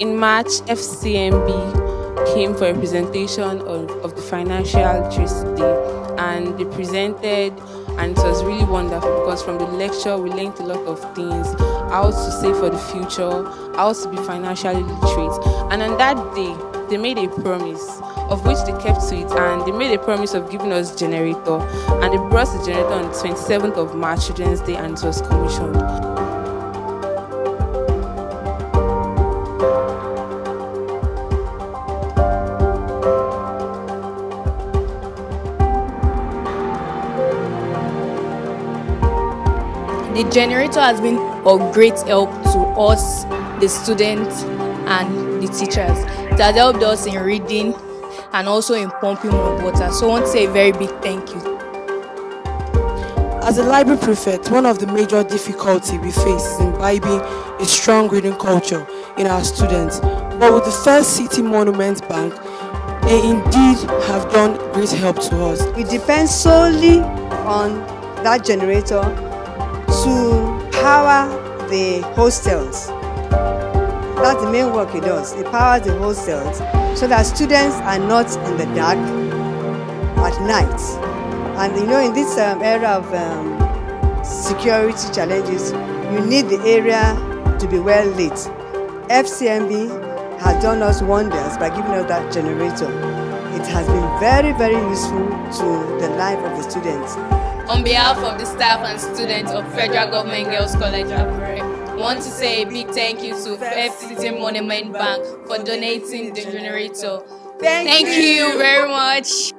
In March, FCMB came for a presentation of, of the financial literacy day and they presented and it was really wonderful because from the lecture we learned a lot of things how to save for the future how to be financially literate. And on that day they made a promise of which they kept to it and they made a promise of giving us generator. And they brought the generator on the 27th of march children's day and it was commissioned The generator has been of great help to us, the students, and the teachers. It has helped us in reading and also in pumping more water. So I want to say a very big thank you. As a library prefect, one of the major difficulties we face is imbibing a strong reading culture in our students. But with the First City Monument Bank, they indeed have done great help to us. It depends solely on that generator to power the hostels. That's the main work it does. It powers the hostels so that students are not in the dark at night. And you know, in this um, era of um, security challenges, you need the area to be well lit. FCMB has done us wonders by giving us that generator. It has been very, very useful to the life of the students. On behalf of the staff and students of Federal Government Girls College Akure, want to say a big thank you to First City Monument Bank for donating the generator. Thank, thank you very much.